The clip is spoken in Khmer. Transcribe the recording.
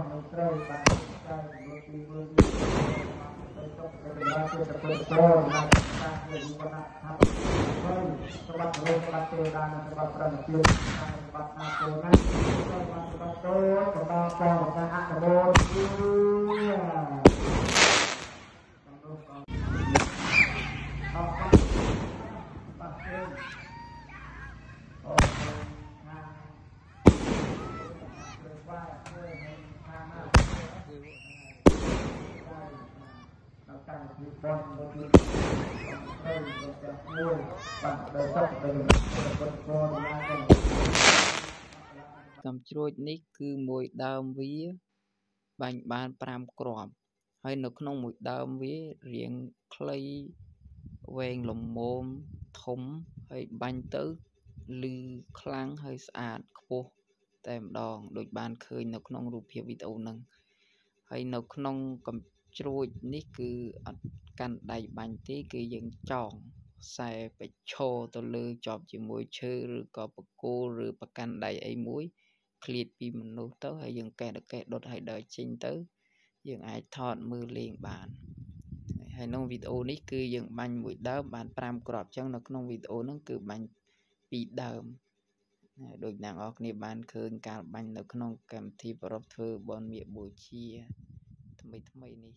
ត្រូវបានចាយលើពីលើពីទៅចុះទៅដល់ទៅទៅទៅណាតាជាជីវៈថាហើយសម្បត្តិលោកបាត់ទេដានសម្បត្តិប្រណិទ្ធសម្បត្តិណាគោណាសម្បត្តិសម្បត្តិទៅទៅដល់កងការអនុមោទនាអបអរបាទអូណាព្រះបាទព្រះខាងណា នៅកម្មវិធីបន់មួយទីត្រូវយកចាស់មួយបាទដល់សពទៅពុទ្ធពរណាទៅកំជ្រួចនេះគឺមួយដើមវាបាញ់បាន5គ្រាប់ហើយនៅក្នុងមួយដើមវារាងខ្លីវែងល្មមធំហើយបាញ់ទៅលឺខ្លាំងហើយស្អាតខ្ពស់តែម្ដង ដូចបានឃើញនៅក្នុងរូបភាពវីដេអូហ្នឹងហើយនៅក្នុងកំ ជ្រួចនេះគឺអត់កាន់ដៃបាញ់ទេគឺយើងចងខ្សែបិឈរទៅលើជាប់ជាមួយឈើឬក៏បកគោលឬប្រកាន់ដៃអីមួយឃ្លាតពីមនុស្សទៅហើយយើងកេះដកេះដុតឲ្យដើរចេញទៅ យើងអាចថតមើលលេងបានហើយក្នុងវីដេអូនេះគឺយើងបាញ់មួយដើមបាន5គ្រាប់អញ្ចឹងនៅក្នុងវីដេអូហ្នឹងគឺបាញ់ពីរដើមហើយដូចអ្នកនរគ្នាបានឃើញការបាញ់នៅក្នុងកម្មវិធីប្រពធ្វើបនមៀកបូជា ថ្មីថ្មីនេះ